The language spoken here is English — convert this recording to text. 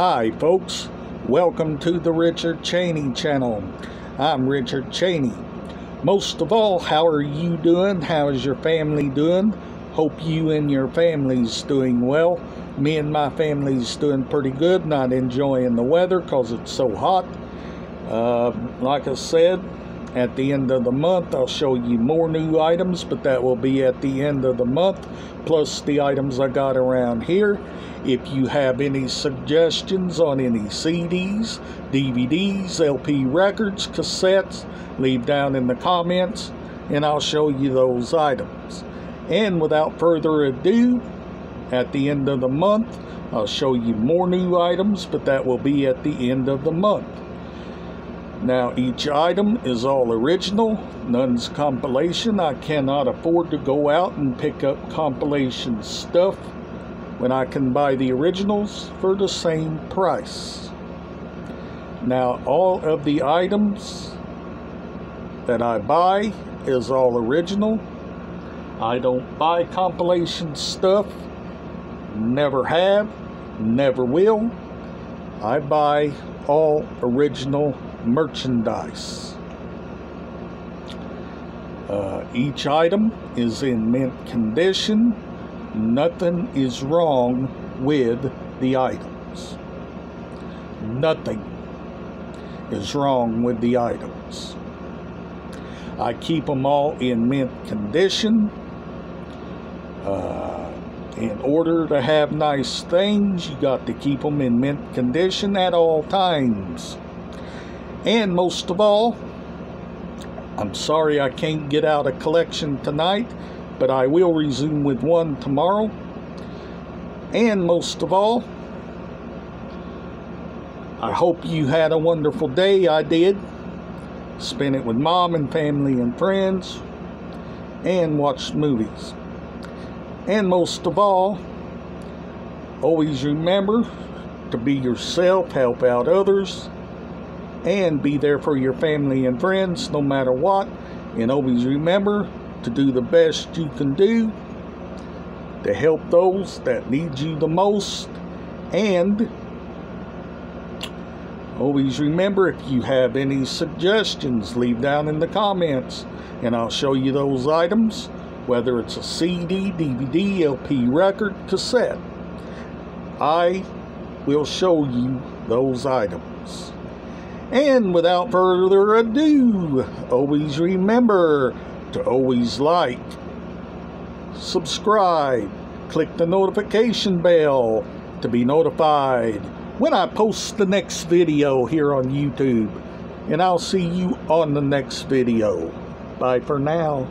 Hi, folks. Welcome to the Richard Chaney channel. I'm Richard Chaney. Most of all, how are you doing? How is your family doing? Hope you and your family's doing well. Me and my family's doing pretty good, not enjoying the weather because it's so hot. Uh, like I said, at the end of the month, I'll show you more new items, but that will be at the end of the month, plus the items I got around here. If you have any suggestions on any CDs, DVDs, LP records, cassettes, leave down in the comments, and I'll show you those items. And without further ado, at the end of the month, I'll show you more new items, but that will be at the end of the month. Now, each item is all original, none's compilation. I cannot afford to go out and pick up compilation stuff when I can buy the originals for the same price. Now, all of the items that I buy is all original. I don't buy compilation stuff, never have, never will. I buy all original merchandise. Uh, each item is in mint condition. Nothing is wrong with the items. Nothing is wrong with the items. I keep them all in mint condition. Uh, in order to have nice things, you got to keep them in mint condition at all times. And most of all, I'm sorry I can't get out a collection tonight, but I will resume with one tomorrow. And most of all, I hope you had a wonderful day. I did. Spent it with mom and family and friends, and watched movies. And most of all, always remember to be yourself, help out others, and be there for your family and friends no matter what. And always remember to do the best you can do to help those that need you the most. And always remember if you have any suggestions, leave down in the comments and I'll show you those items, whether it's a CD, DVD, LP record, cassette. I will show you those items. And without further ado, always remember to always like, subscribe, click the notification bell to be notified when I post the next video here on YouTube. And I'll see you on the next video. Bye for now.